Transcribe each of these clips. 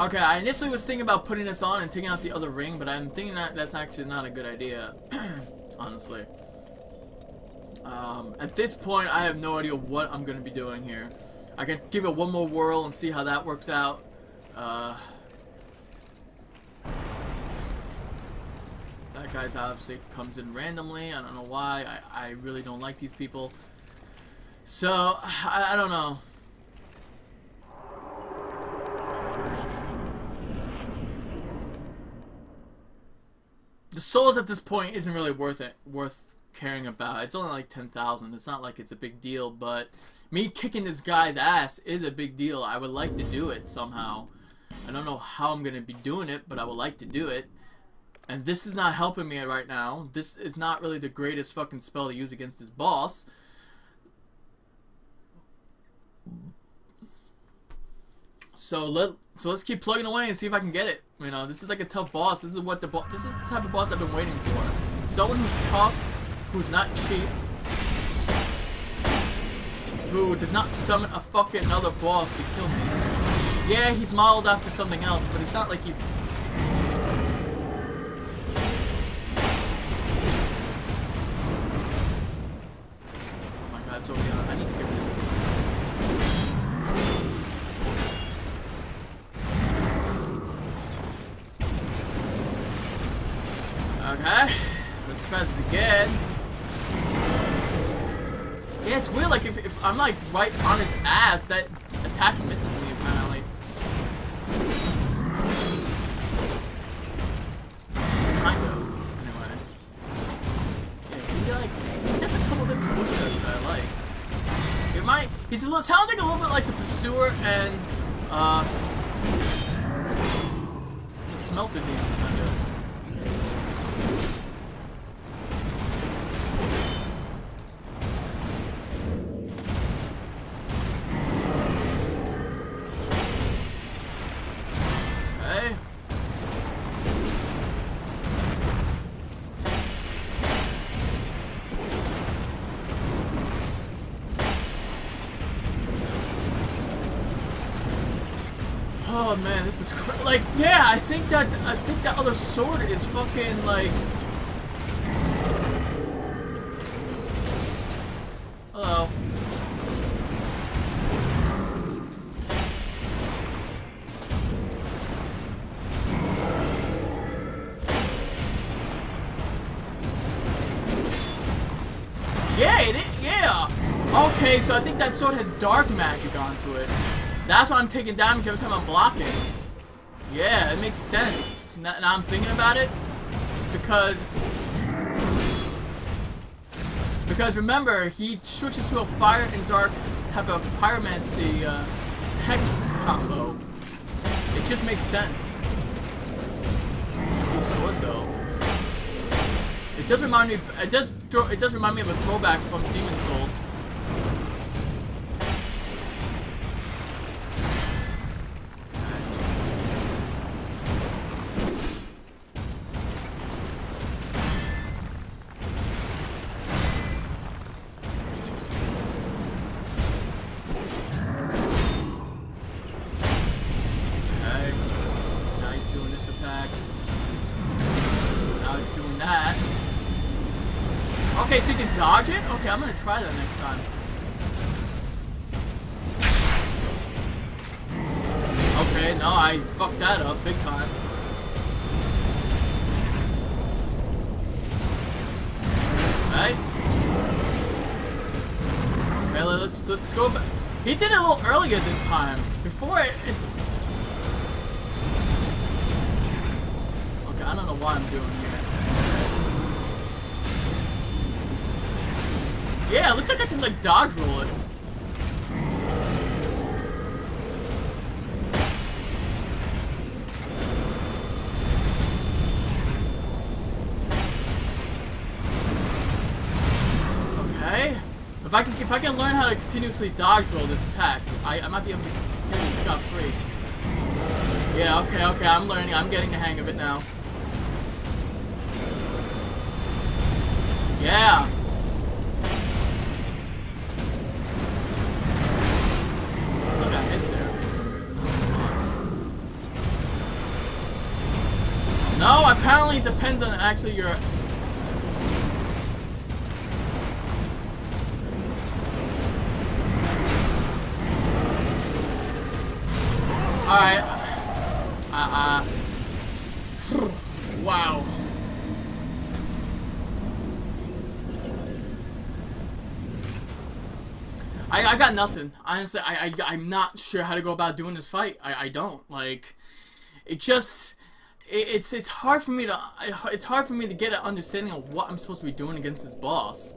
Okay, I initially was thinking about putting this on and taking out the other ring, but I'm thinking that that's actually not a good idea, honestly. Um, at this point, I have no idea what I'm going to be doing here. I can give it one more whirl and see how that works out. Uh, that guy's obviously comes in randomly. I don't know why. I, I really don't like these people. So, I, I don't know. Souls at this point isn't really worth it worth caring about. It's only like 10,000. It's not like it's a big deal, but me kicking this guy's ass is a big deal. I would like to do it somehow. I don't know how I'm going to be doing it, but I would like to do it. And this is not helping me right now. This is not really the greatest fucking spell to use against this boss. So let so let's keep plugging away and see if I can get it. You know, this is like a tough boss. This is what the boss. this is the type of boss I've been waiting for. Someone who's tough, who's not cheap, who does not summon a fucking other boss to kill me. Yeah, he's modeled after something else, but it's not like he I'm, like, right on his ass, that attack misses me, apparently. Kind of, anyway. Yeah, he, like, he has a couple different movesets that I like. It might, he's a little, sounds like a little bit like the Pursuer and, uh, the Smelter Demon, kind of. That I think that other sword is fucking like. Hello. Yeah. Yeah. Okay, so I think that sword has dark magic onto it. That's why I'm taking damage every time I'm blocking. Yeah, it makes sense. Now, now I'm thinking about it. Because... Because remember, he switches to a fire and dark type of pyromancy uh, hex combo. It just makes sense. It's a cool sword though. It does remind me. It does. It does remind me of a throwback from Demon's Souls. Doing this attack. Now he's doing that. Okay, so you can dodge it? Okay, I'm gonna try that next time. Okay, no, I fucked that up big time. Okay. Okay, let's let's go back. He did it a little earlier this time. Before it, it I don't know what I'm doing here. Yeah, it looks like I can like dodge roll it. Okay. If I can if I can learn how to continuously dodge roll this attacks, I, I might be able to get this scot free. Yeah, okay, okay, I'm learning. I'm getting the hang of it now. Yeah. Still got hit there for some reason. No, apparently it depends on actually your... Alright. Uh-uh. wow. I, I got nothing. Honestly, I, I, I'm not sure how to go about doing this fight. I, I don't. Like, it just it's it's hard for me to it's hard for me to get an understanding of what I'm supposed to be doing against this boss.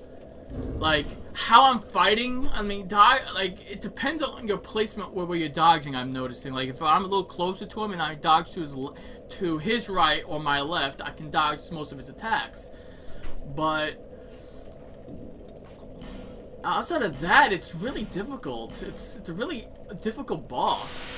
Like how I'm fighting. I mean, die like it depends on your placement where, where you're dodging. I'm noticing. Like if I'm a little closer to him and I dodge to his to his right or my left, I can dodge most of his attacks. But outside of that, it's really difficult. It's it's a really difficult boss.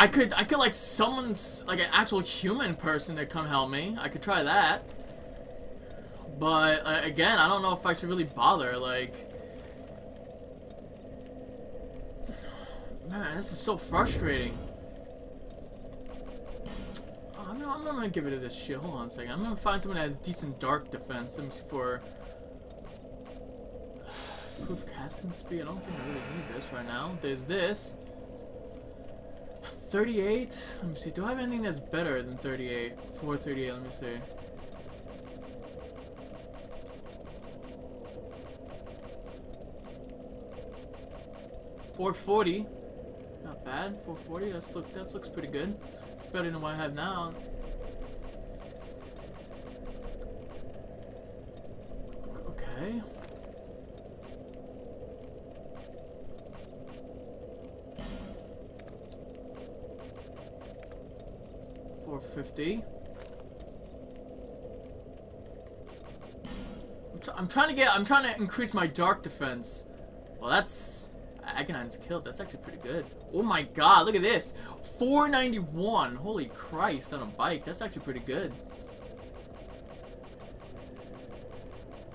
I could, I could like summon like an actual human person to come help me. I could try that. But uh, again, I don't know if I should really bother. Like, man, this is so frustrating. I'm, gonna, I'm gonna give it to this shit. Hold on a second. I'm gonna find someone that has decent dark defense. See for proof casting speed. I don't think I really need this right now. There's this. 38? Let me see. Do I have anything that's better than 38? 438, let me see. Four forty, not bad. Four forty. That's look. That looks pretty good. It's better than what I have now. Okay. 450. I'm, I'm trying to get, I'm trying to increase my dark defense. Well, that's, Aghanim's killed. That's actually pretty good. Oh my god, look at this. 491. Holy Christ, on a bike. That's actually pretty good.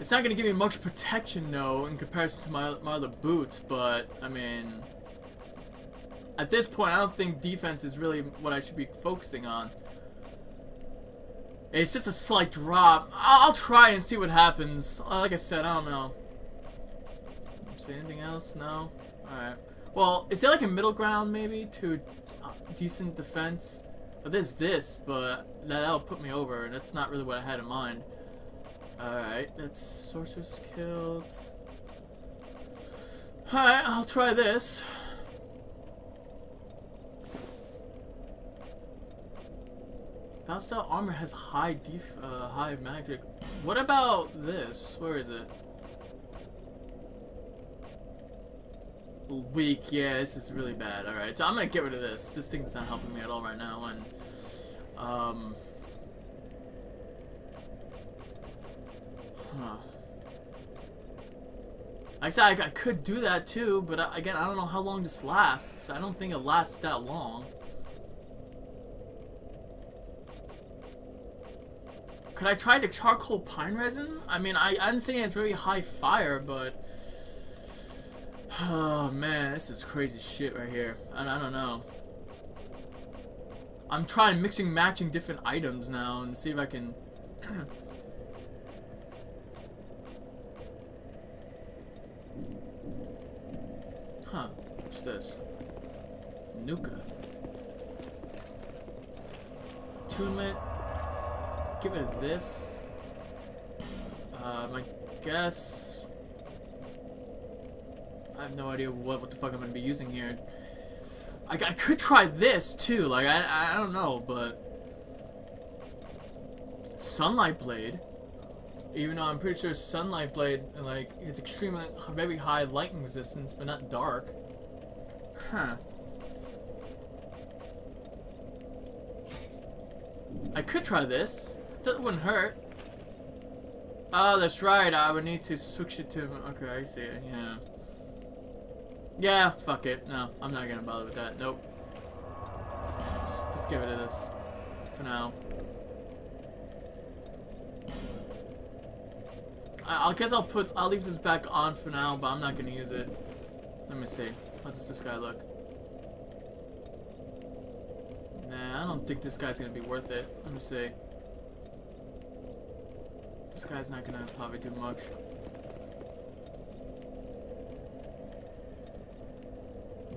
It's not going to give me much protection, though, in comparison to my, my other boots, but, I mean... At this point, I don't think defense is really what I should be focusing on. It's just a slight drop. I'll, try and see what happens. Uh, like I said, I don't know. See anything else? No? Alright. Well, is there like a middle ground, maybe, to uh, decent defense? Well, there's this, but that'll put me over, and that's not really what I had in mind. Alright, that's Sorceress killed. Alright, I'll try this. Battle armor has high def uh, high magic. What about this? Where is it? Weak, yeah, this is really bad. Alright, so I'm gonna get rid of this. This thing's not helping me at all right now, and um Huh. I said, I, I could do that too, but I, again, I don't know how long this lasts. I don't think it lasts that long. Could I try the charcoal pine resin? I mean, I, I'm saying it's very high fire, but... Oh, man, this is crazy shit right here. I, I don't know. I'm trying mixing matching different items now and see if I can... huh. What's this? Nuka. Attunement rid of this. Um, I guess... I have no idea what, what the fuck I'm going to be using here. I, I could try this, too. Like, I, I don't know, but... Sunlight Blade. Even though I'm pretty sure Sunlight Blade, like, is extremely, very high lightning resistance, but not dark. Huh. I could try this. That wouldn't hurt. Oh, that's right. I would need to switch it to... Okay, I see it. Yeah. Yeah, fuck it. No, I'm not gonna bother with that. Nope. Just, just give it to this. For now. I, I guess I'll put, I'll leave this back on for now, but I'm not gonna use it. Let me see. How does this guy look? Nah, I don't think this guy's gonna be worth it. Let me see. This guy's not gonna probably do much.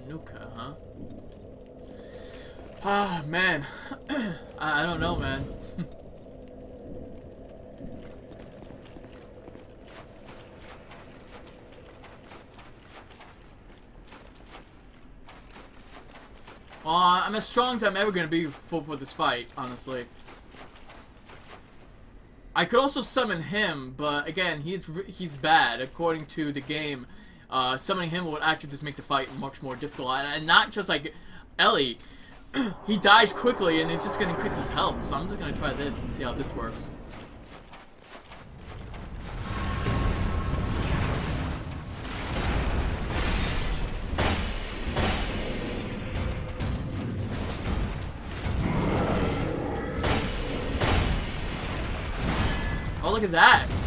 Nuka, huh? Ah, man. I, I don't know, man. Well, I'm as strong as I'm ever gonna be for, for this fight, honestly. I could also summon him, but again, he's he's bad according to the game. Uh, summoning him would actually just make the fight much more difficult, and, and not just like Ellie. he dies quickly, and it's just gonna increase his health. So I'm just gonna try this and see how this works. Look at that.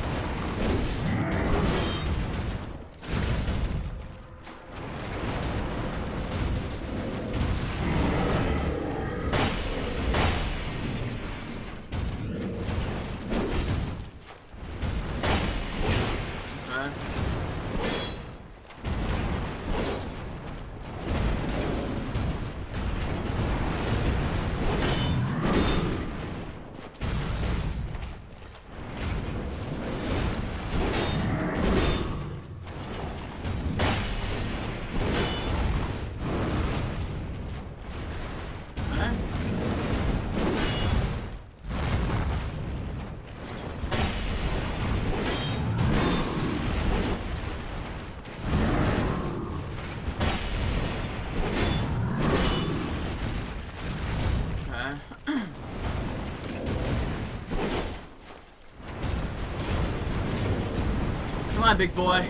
Big boy.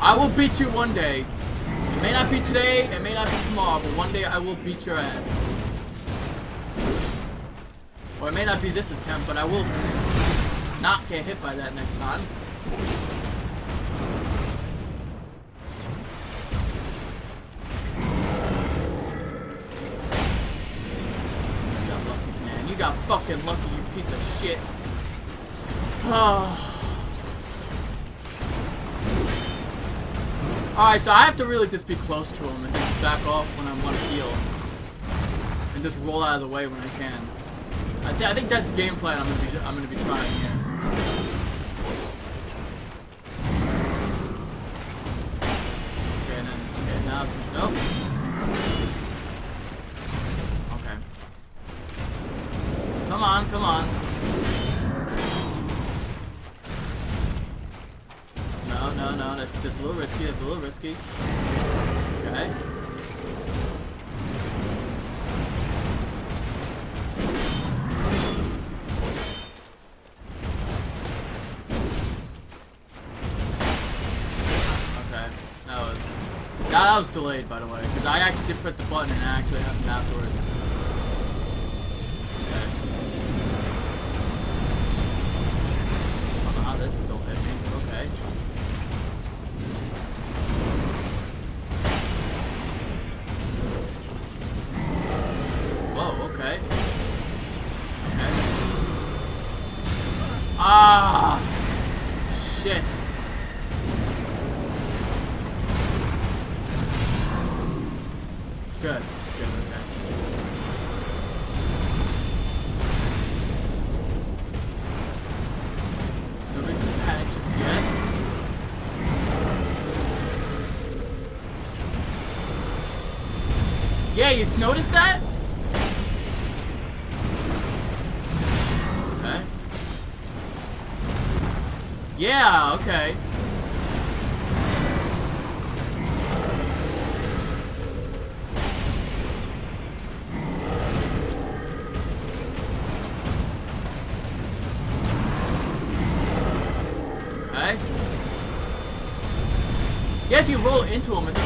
I will beat you one day. It may not be today, it may not be tomorrow, but one day I will beat your ass. Or it may not be this attempt, but I will not get hit by that next time. You got lucky, man. You got fucking lucky, you piece of shit. Oh. Alright, so I have to really just be close to him and just back off when I want to heal. And just roll out of the way when I can. I, th I think that's the game plan I'm gonna be I'm gonna be trying here. Okay, and then okay, now nope. Okay. Come on, come on. No, no, that's, that's a little risky, that's a little risky. Okay. Okay, that was, that was delayed by the way, because I actually did press the button and it actually happened afterwards. Good. Good, okay. Yet. Yeah, you noticed that? Okay. Yeah. Okay. Into him,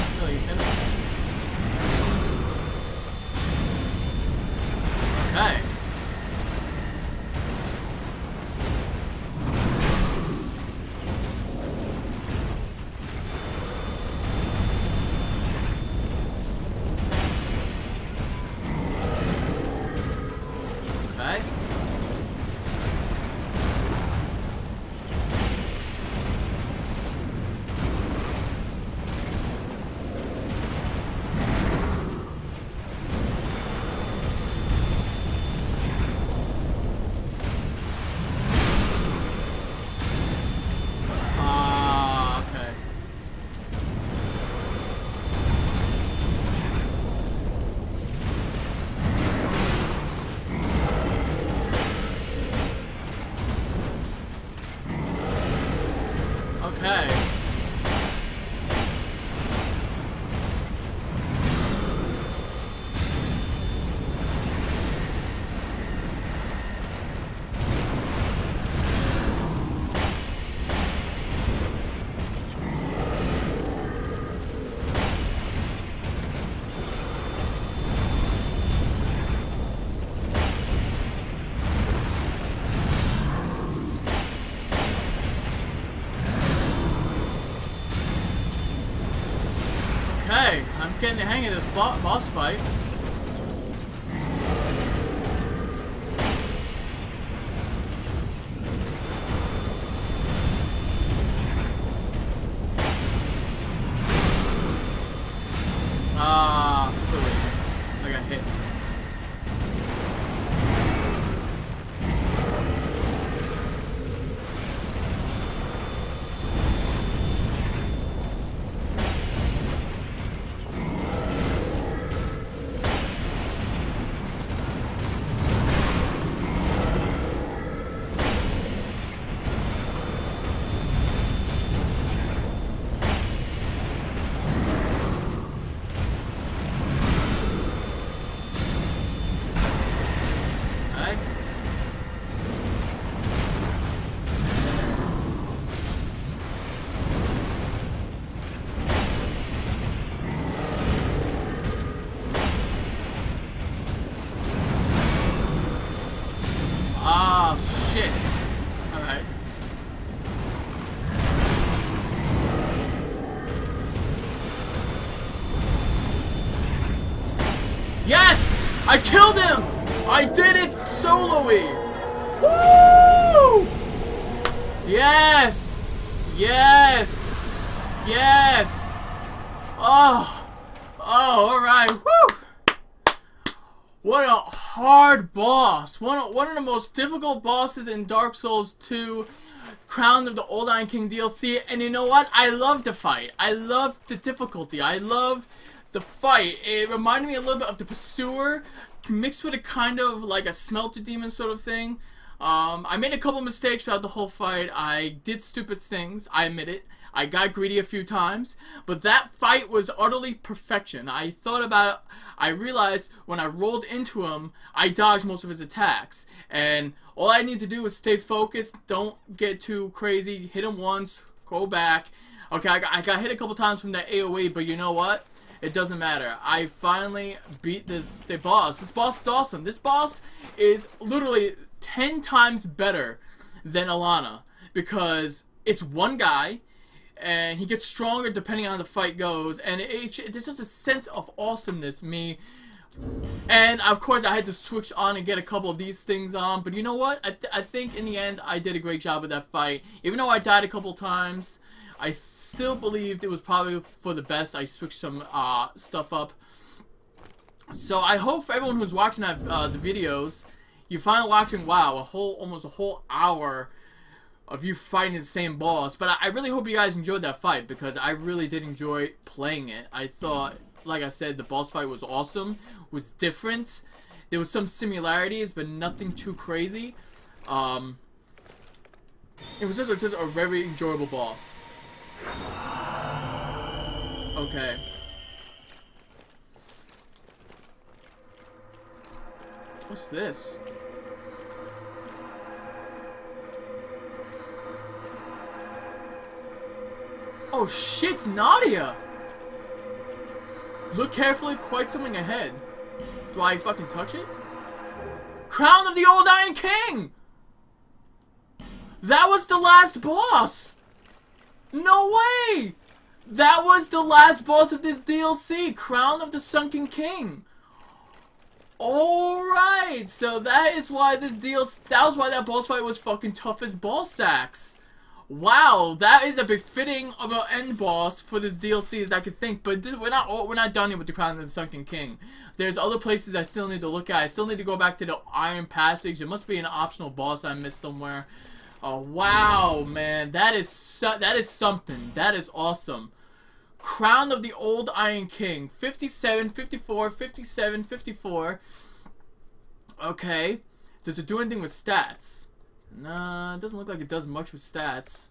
Okay. Getting the hang of this boss fight. Killed him! I did it soloy! Woo! Yes! Yes! Yes! Oh! Oh, alright. Woo! What a hard boss. One of, one of the most difficult bosses in Dark Souls 2 Crown of the Old Iron King DLC. And you know what? I love the fight. I love the difficulty. I love the fight. It reminded me a little bit of the Pursuer mixed with a kind of like a Smelter Demon sort of thing. Um, I made a couple mistakes throughout the whole fight. I did stupid things. I admit it. I got greedy a few times, but that fight was utterly perfection. I thought about it. I realized when I rolled into him, I dodged most of his attacks. And all I need to do is stay focused, don't get too crazy, hit him once, go back. Okay, I got, I got hit a couple times from that AoE, but you know what? It doesn't matter. I finally beat this the boss. This boss is awesome. This boss is literally 10 times better than Elana because it's one guy and he gets stronger depending on how the fight goes and it, it, there's just a sense of awesomeness me and of course I had to switch on and get a couple of these things on but you know what I, th I think in the end I did a great job with that fight even though I died a couple times I still believed it was probably for the best I switched some uh, stuff up so I hope for everyone who's watching that, uh, the videos you finally watching wow a whole almost a whole hour of you fighting the same boss. But I, I really hope you guys enjoyed that fight because I really did enjoy playing it. I thought, like I said, the boss fight was awesome, was different. There was some similarities, but nothing too crazy. Um, it was just just a very enjoyable boss. Okay. What's this? Oh shit, Nadia! Look carefully, quite something ahead. Do I fucking touch it? Crown of the Old Iron King! That was the last boss! No way! That was the last boss of this DLC, Crown of the Sunken King. Alright, so that is why this deal, that was why that boss fight was fucking tough as ball sacks. Wow, that is a befitting of an end boss for this DLC as I could think. But this, we're not we're not done yet with the Crown of the Sunken King. There's other places I still need to look at. I still need to go back to the Iron Passage. It must be an optional boss I missed somewhere. Oh wow, man, that is su that is something. That is awesome. Crown of the Old Iron King, 57, 54, 57, 54. Okay, does it do anything with stats? Nah, it doesn't look like it does much with stats.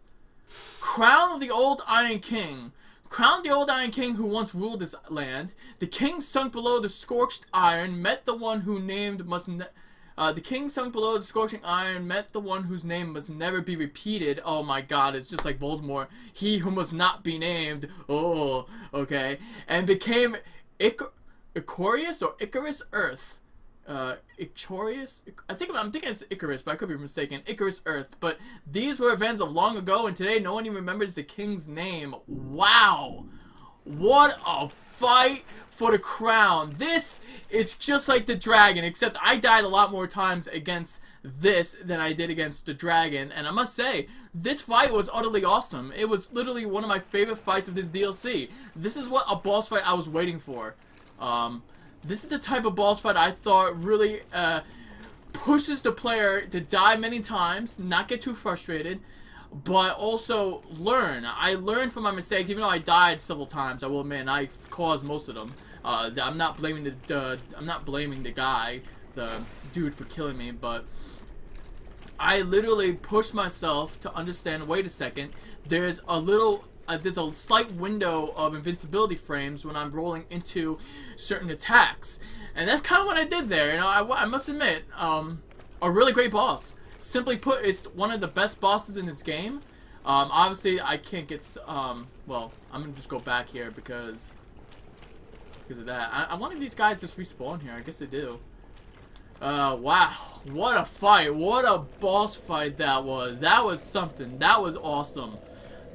Crown of the old Iron King. Crown the old Iron King who once ruled this land. The king sunk below the scorched iron, met the one who named must uh, the king sunk below the scorching iron, met the one whose name must never be repeated. Oh my god, it's just like Voldemort. He who must not be named. Oh, okay. And became Ic Icorius or Icarus Earth. Uh, Icorius? I think I'm thinking it's Icarus, but I could be mistaken. Icarus Earth. But these were events of long ago, and today no one even remembers the king's name. Wow. What a fight for the crown. This is just like the dragon, except I died a lot more times against this than I did against the dragon. And I must say, this fight was utterly awesome. It was literally one of my favorite fights of this DLC. This is what a boss fight I was waiting for. Um, this is the type of boss fight I thought really uh, pushes the player to die many times, not get too frustrated, but also learn. I learned from my mistakes, even though I died several times. I will admit, I caused most of them. Uh, I'm not blaming the I'm not blaming the guy, the dude, for killing me, but I literally pushed myself to understand. Wait a second, there's a little. Uh, there's a slight window of invincibility frames when I'm rolling into certain attacks, and that's kind of what I did there. You know, I, I must admit, um, a really great boss. Simply put, it's one of the best bosses in this game. Um, obviously, I can't get, um, well, I'm going to just go back here because, because of that. I, I wonder these guys just respawn here. I guess they do. Uh, wow. What a fight. What a boss fight that was. That was something. That was awesome.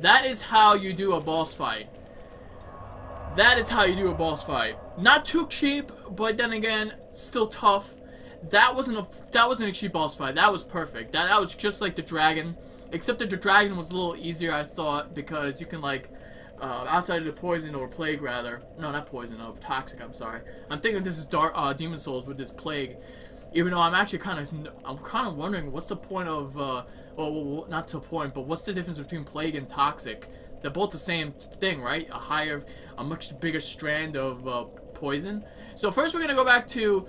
That is how you do a boss fight. That is how you do a boss fight. Not too cheap, but then again, still tough. That wasn't a that wasn't a cheap boss fight. That was perfect. That that was just like the dragon, except that the dragon was a little easier, I thought, because you can like uh, outside of the poison or plague rather. No, not poison. No, toxic. I'm sorry. I'm thinking this is dark uh, demon souls with this plague. Even though I'm actually kind of I'm kind of wondering what's the point of uh, well, not to point, but what's the difference between plague and toxic? They're both the same thing, right? A higher, a much bigger strand of uh, poison. So first we're gonna go back to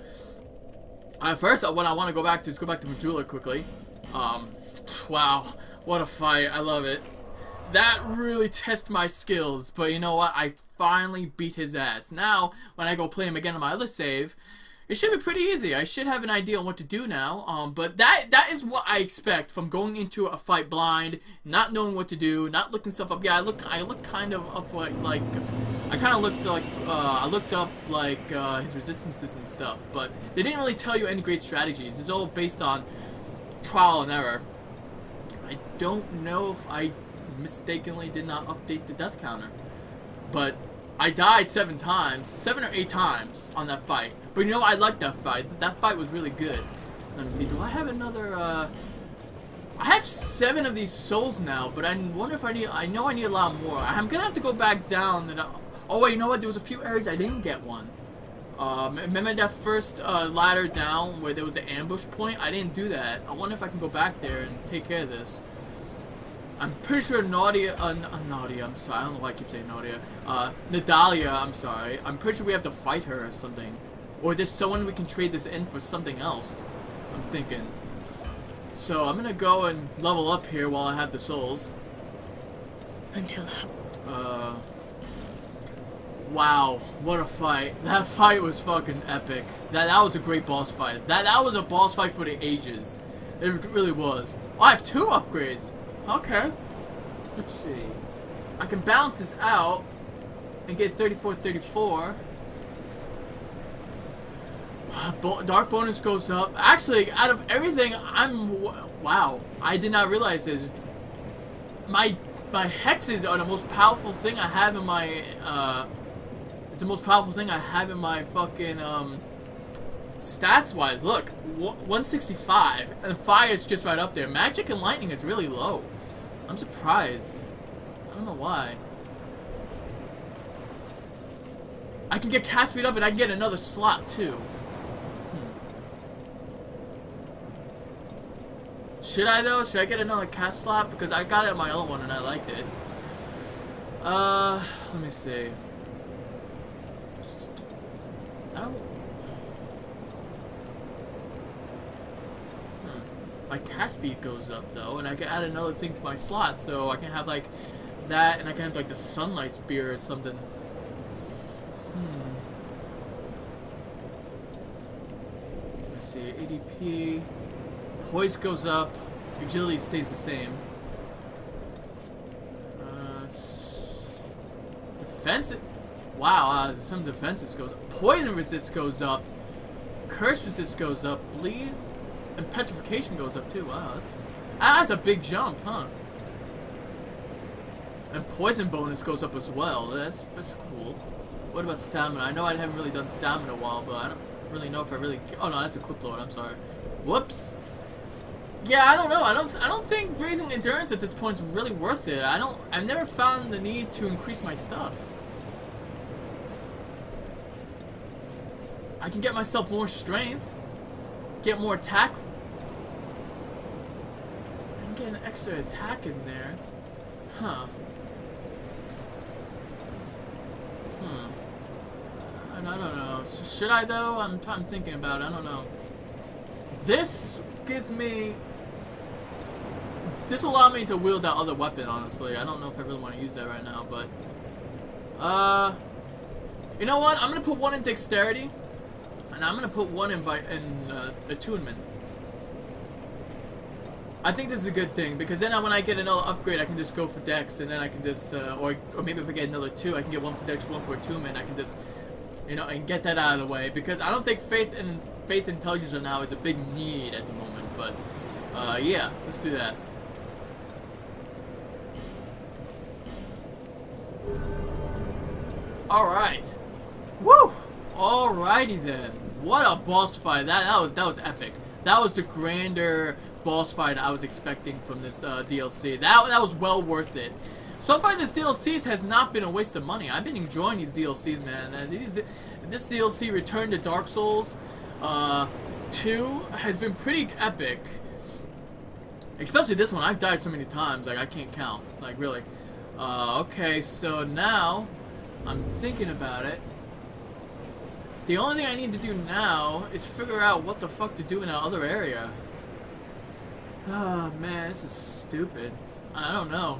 uh, first, what I want to go back to is go back to Majula quickly. Um, wow, what a fight. I love it. That really tested my skills, but you know what? I finally beat his ass. Now, when I go play him again on my other save, it should be pretty easy. I should have an idea on what to do now. Um, but that that is what I expect from going into a fight blind, not knowing what to do, not looking stuff up. Yeah, I look I look kind of like like I kind of looked like uh, I looked up like uh, his resistances and stuff, but they didn't really tell you any great strategies. It's all based on trial and error. I don't know if I mistakenly did not update the death counter, but I died seven times, seven or eight times on that fight. But you know, I liked that fight. That fight was really good. Let me see. Do I have another? Uh, I have seven of these souls now, but I wonder if I need. I know I need a lot more. I'm gonna have to go back down and. Oh wait, you know what? There was a few areas I didn't get one. Um, remember that first uh, ladder down where there was an ambush point? I didn't do that. I wonder if I can go back there and take care of this. I'm pretty sure Nadia, uh, uh, Nadia, I'm sorry, I don't know why I keep saying Nadia. Uh, Nadalia, I'm sorry. I'm pretty sure we have to fight her or something. Or there's someone we can trade this in for something else. I'm thinking. So I'm gonna go and level up here while I have the souls. Until. Uh. Wow, what a fight. That fight was fucking epic. That that was a great boss fight. That that was a boss fight for the ages. It really was. Oh, I have two upgrades. Okay. Let's see. I can balance this out and get 34 34. Dark bonus goes up. Actually, out of everything, I'm wow. I did not realize this. My my hexes are the most powerful thing I have in my uh, it's the most powerful thing I have in my fucking, um, stats-wise. Look, 165, and fire is just right up there. Magic and lightning is really low. I'm surprised. I don't know why. I can get cast speed up and I can get another slot too. Hmm. Should I though? Should I get another cast slot? Because I got it on my other one and I liked it. Uh, let me see. Oh. Hmm. My cast speed goes up though, and I can add another thing to my slot, so I can have like that, and I can have like the sunlight spear or something. Hmm. Let's see, ADP. Poise goes up. Agility stays the same. Uh, defense. Wow, uh, some defenses goes up. Poison resist goes up. Curse resist goes up. Bleed and petrification goes up too. Wow, that's that's a big jump, huh? And poison bonus goes up as well. That's that's cool. What about stamina? I know I haven't really done stamina in a while, but I don't really know if I really. Oh no, that's a quick load. I'm sorry. Whoops. Yeah, I don't know. I don't. I don't think raising endurance at this point is really worth it. I don't. I've never found the need to increase my stuff. I can get myself more strength, get more attack. Get an extra attack in there. Huh. Hmm. I don't know. Should I though? I'm, I'm thinking about it. I don't know. This gives me. This will allow me to wield that other weapon. Honestly, I don't know if I really want to use that right now, but. Uh. You know what? I'm gonna put one in dexterity, and I'm gonna put one in, in uh, attunement. I think this is a good thing because then when I get another upgrade, I can just go for Dex, and then I can just, uh, or or maybe if I get another two, I can get one for Dex, one for attunement. And I can just, you know, and get that out of the way because I don't think faith and faith intelligence right now is a big need at the moment. But uh, yeah, let's do that. All right, woo! Alrighty then. What a boss fight! That that was that was epic. That was the grander boss fight I was expecting from this uh, DLC. That that was well worth it. So far, this DLCs has not been a waste of money. I've been enjoying these DLCs, man. Uh, these, this DLC, Return to Dark Souls uh, 2, has been pretty epic. Especially this one. I've died so many times, like I can't count. Like really. Uh, okay, so now I'm thinking about it. The only thing I need to do now is figure out what the fuck to do in that other area. Oh man, this is stupid. I don't know.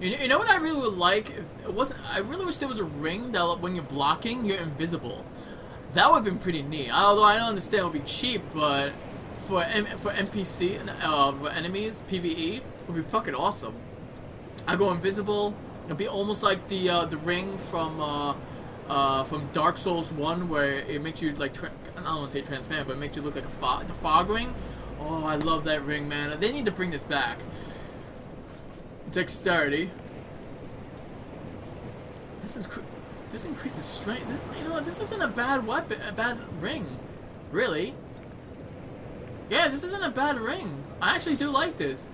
You know, you know what I really would like? If it wasn't, I really wish there was a ring that when you're blocking, you're invisible. That would have been pretty neat. Although I don't understand it would be cheap, but for M for NPC, uh, for enemies, PVE, it would be fucking awesome. I go invisible. It'd be almost like the uh, the ring from uh, uh, from Dark Souls One, where it makes you like I don't want to say transparent, but it makes you look like a fog, the fog ring. Oh, I love that ring, man. They need to bring this back. Dexterity. This is this increases strength. This you know? This isn't a bad weapon, a bad ring, really. Yeah, this isn't a bad ring. I actually do like this.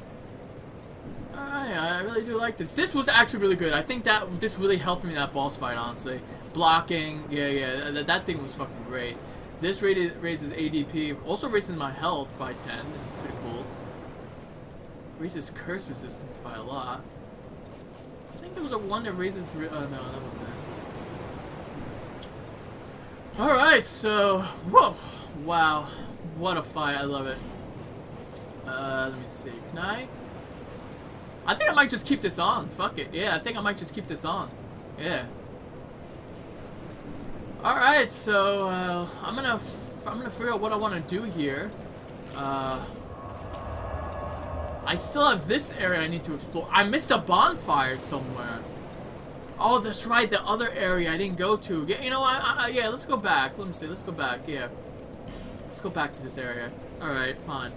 I, really do like this. This was actually really good. I think that this really helped me in that boss fight, honestly. Blocking, yeah, yeah, that, that thing was fucking great. This rated, raises ADP, also raises my health by 10. This is pretty cool. Raises curse resistance by a lot. I think there was a one that raises. Uh, no, that wasn't it. Alright, so. Whoa! Wow. What a fight. I love it. Uh, let me see. Can I? I think I might just keep this on. Fuck it. Yeah, I think I might just keep this on. Yeah. Alright, so, uh, I'm gonna. F I'm gonna figure out what I want to do here. Uh. I still have this area I need to explore. I missed a bonfire somewhere. Oh, that's right, the other area I didn't go to. Yeah, you know? I, I, yeah, let's go back. Let me see. Let's go back. Yeah. Let's go back to this area. Alright, fine.